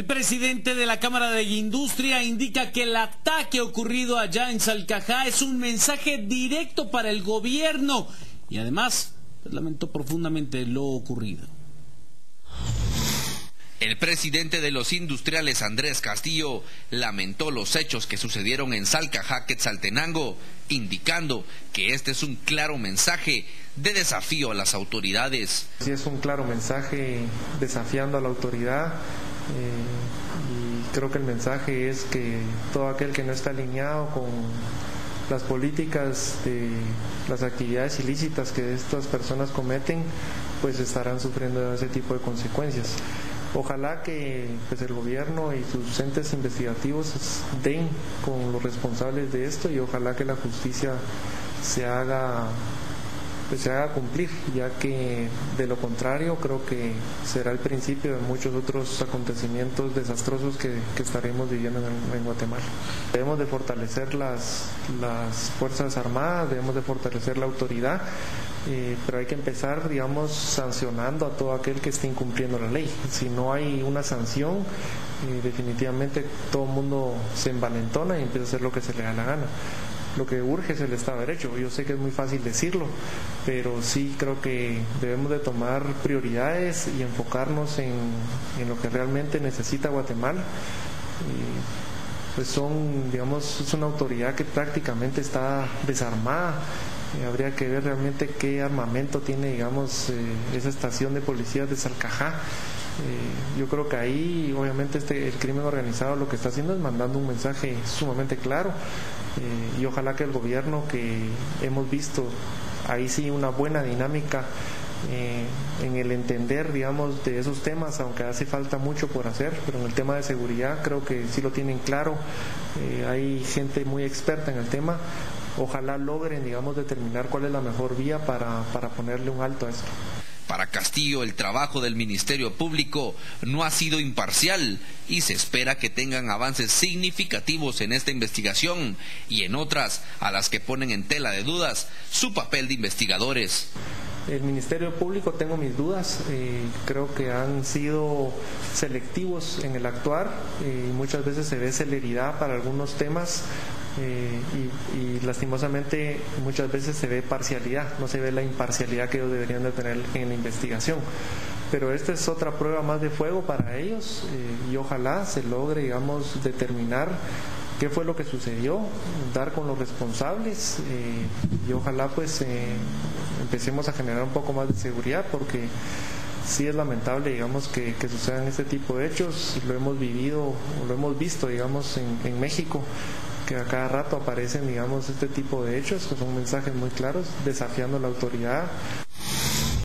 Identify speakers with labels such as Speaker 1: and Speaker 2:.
Speaker 1: El presidente de la Cámara de Industria indica que el ataque ocurrido allá en Salcajá es un mensaje directo para el gobierno y además pues, lamentó profundamente lo ocurrido.
Speaker 2: El presidente de los industriales Andrés Castillo lamentó los hechos que sucedieron en Salcajá, Quetzaltenango, indicando que este es un claro mensaje de desafío a las autoridades.
Speaker 3: Sí, es un claro mensaje desafiando a la autoridad y creo que el mensaje es que todo aquel que no está alineado con las políticas de las actividades ilícitas que estas personas cometen, pues estarán sufriendo ese tipo de consecuencias. Ojalá que pues, el gobierno y sus entes investigativos den con los responsables de esto y ojalá que la justicia se haga pues se haga cumplir, ya que de lo contrario creo que será el principio de muchos otros acontecimientos desastrosos que, estaremos viviendo en, Guatemala. Debemos de fortalecer las, las Fuerzas Armadas, debemos de fortalecer la autoridad, eh, pero hay que empezar, digamos, sancionando a todo aquel que esté incumpliendo la ley. Si no hay una sanción, eh, definitivamente todo el mundo se envalentona y empieza a hacer lo que se le da la gana lo que urge es el Estado de Derecho. Yo sé que es muy fácil decirlo, pero sí creo que debemos de tomar prioridades y enfocarnos en, lo que realmente necesita Guatemala. pues son, digamos, es una autoridad que prácticamente está desarmada. habría que ver realmente qué armamento tiene, digamos, eh, esa estación de policías de Salcajá. Eh, yo creo que ahí, obviamente, este, el crimen organizado lo que está haciendo es mandando un mensaje sumamente claro eh, y ojalá que el gobierno que hemos visto ahí sí una buena dinámica eh, en el entender, digamos, de esos temas, aunque hace falta mucho por hacer, pero en el tema de seguridad creo que sí lo tienen claro, hay gente muy experta en el tema, ojalá logren, digamos, determinar cuál es la mejor vía para, para ponerle un alto a esto.
Speaker 2: Para Castillo, el trabajo del Ministerio Público no ha sido imparcial y se espera que tengan avances significativos en esta investigación y en otras a las que ponen en tela de dudas su papel de investigadores.
Speaker 3: El Ministerio Público tengo mis dudas, eh, creo que han sido selectivos en el actuar eh, y muchas veces se ve celeridad para algunos temas eh, y, lastimosamente muchas veces se ve parcialidad, no se ve la imparcialidad que ellos deberían de tener en la investigación. Pero esta es otra prueba más de fuego para ellos eh, y ojalá se logre, digamos, determinar qué fue lo que sucedió, dar con los responsables eh, y ojalá pues empecemos a generar un poco más de seguridad porque sí es lamentable, digamos, que, sucedan este tipo de hechos. Lo hemos vivido, lo hemos visto, digamos, en, en México que a cada rato aparecen, digamos, este tipo de hechos, que son mensajes muy claros, desafiando la autoridad.